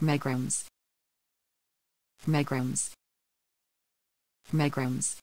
Megrams. Megrams. Megrams.